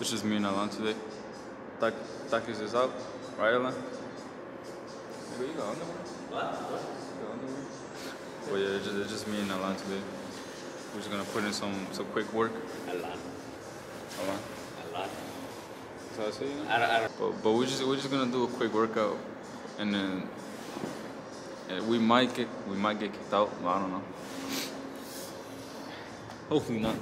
It's just me and Alan today. Tak Takis is out, right, Alan? Nigga, you got underwear? What? What? You got underwear? Well, yeah, it's just, it's just me and Alan today. We're just gonna put in some some quick work. A lot. Alan, A lot. that's how I say it. I don't, I don't. But, but we're just we're just gonna do a quick workout, and then and we might get we might get kicked out. But I don't know. Hopefully not.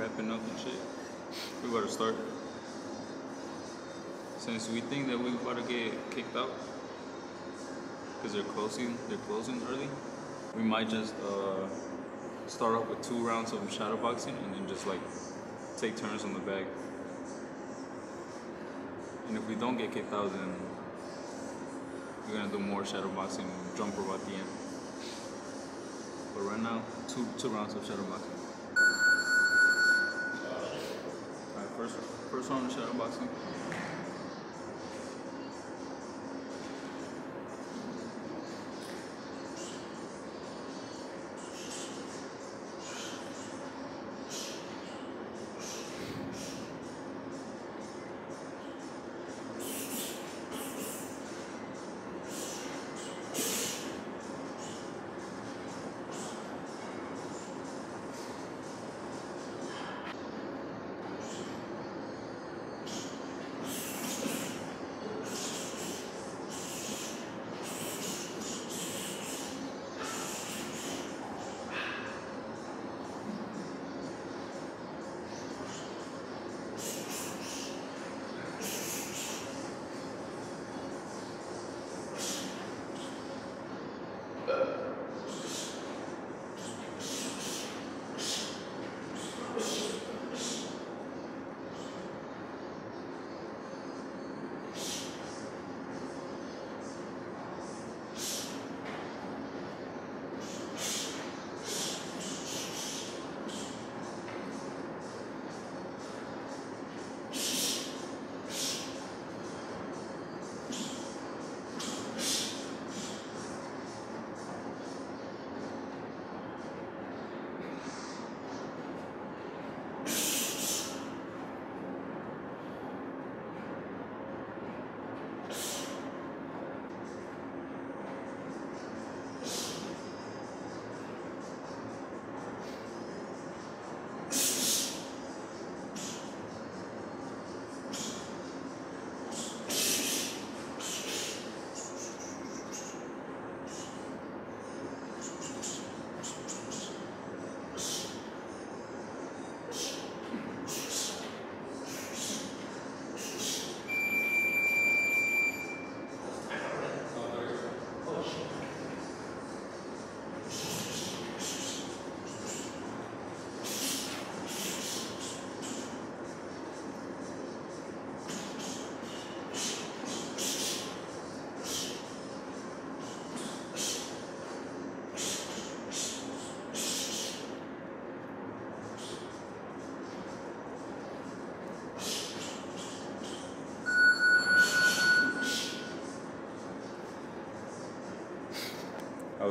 Wrapping up and shit. We better start. Since we think that we about to get kicked out, because they're closing, they're closing early. We might just uh, start off with two rounds of shadow boxing and then just like take turns on the bag. And if we don't get kicked out, then we're gonna do more shadow boxing and jump at the end. But right now, two two rounds of shadow boxing. Alright, first round of shadow boxing.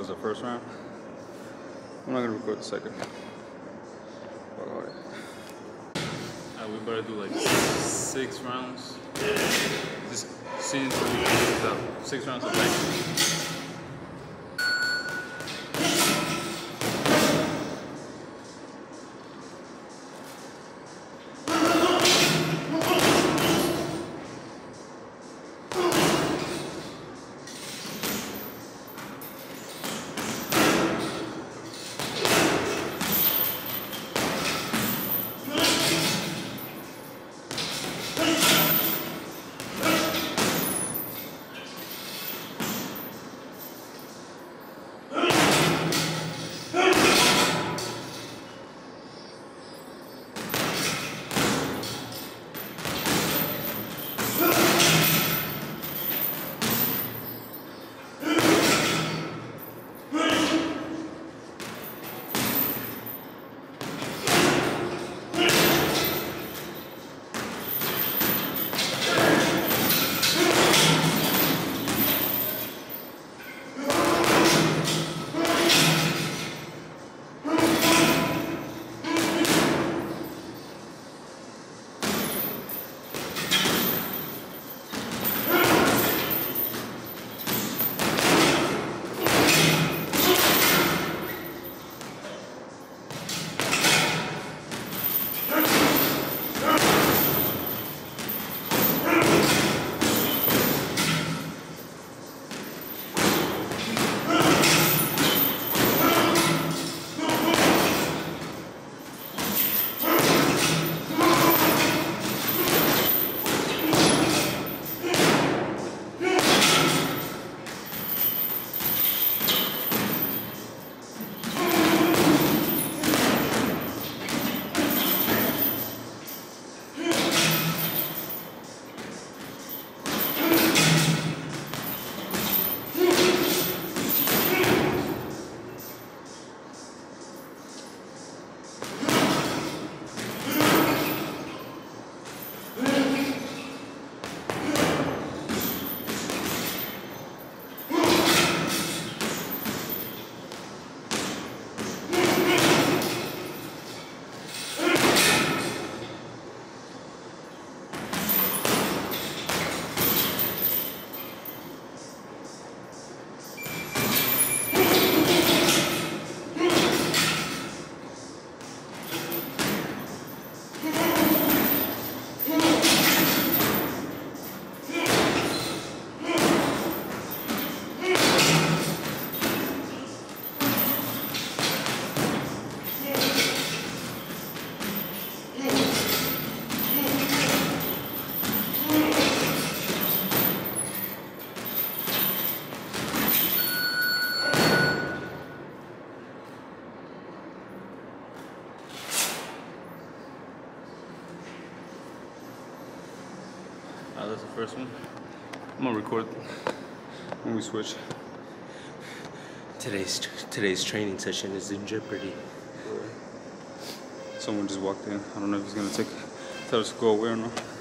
The first round. I'm not gonna record the second. Alright, we better do like six rounds. Just until we. Six rounds of back. First one. I'm gonna record when we switch. Today's today's training session is in jeopardy. Someone just walked in. I don't know if he's gonna take tell us to go away or not.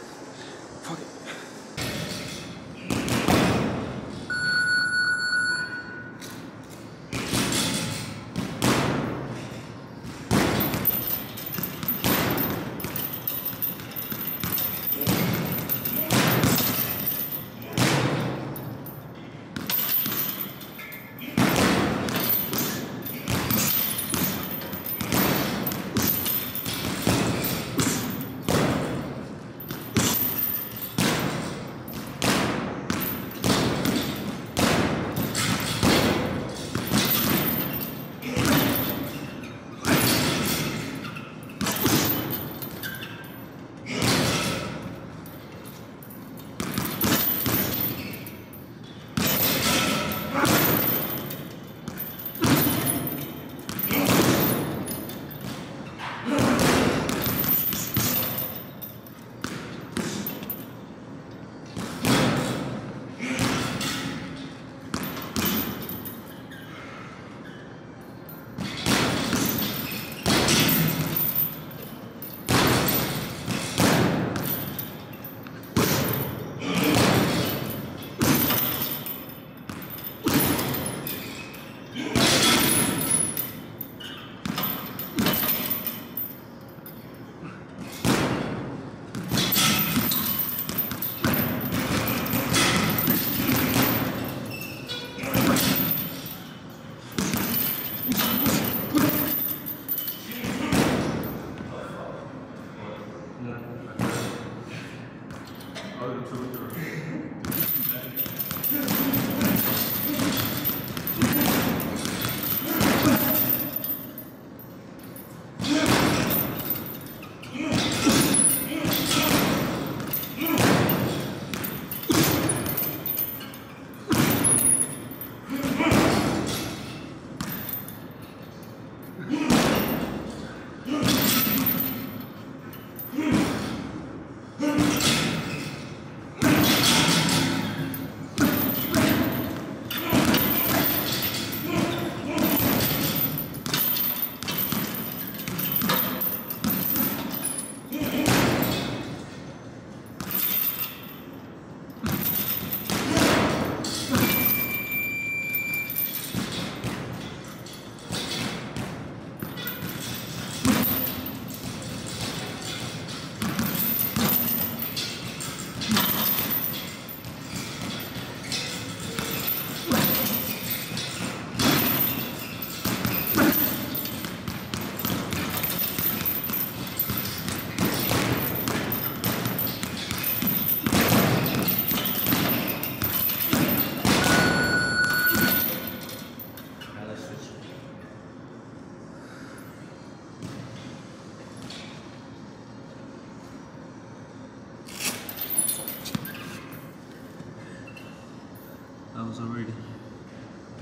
That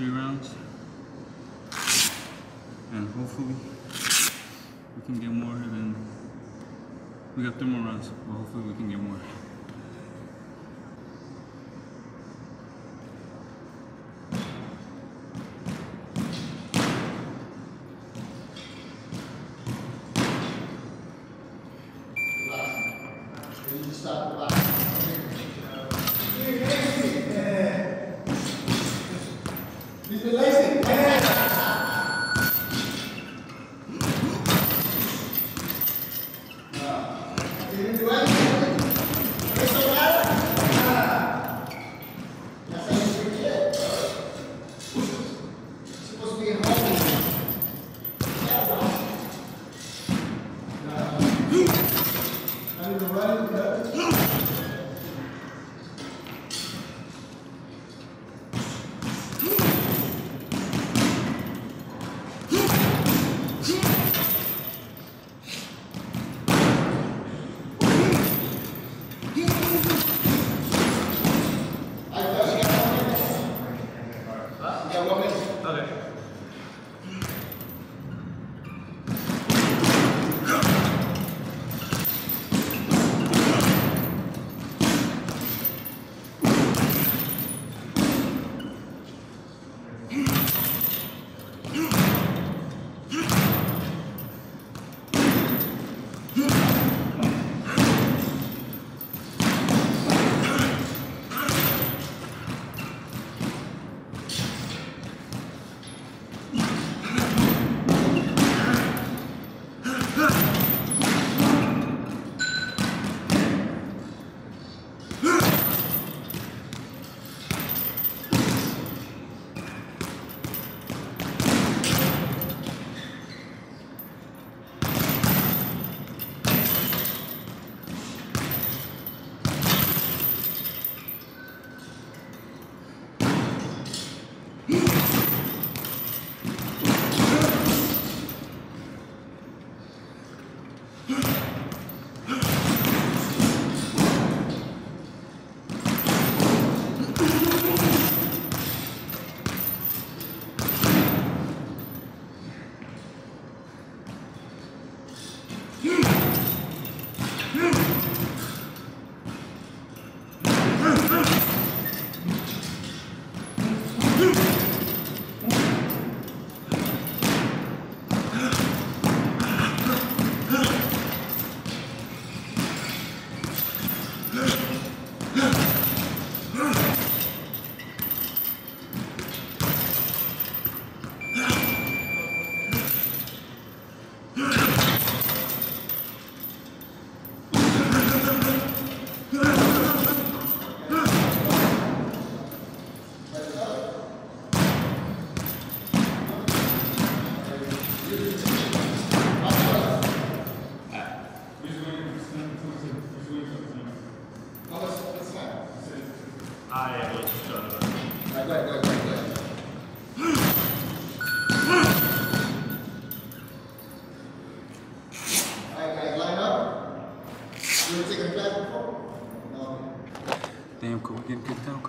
three rounds. And hopefully we can get more than we got three more rounds but hopefully we can get more. Stop the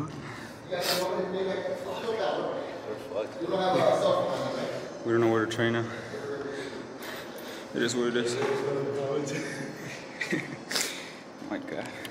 it. You don't have a cell phone. We don't know where to train now. It is what it is. oh my god.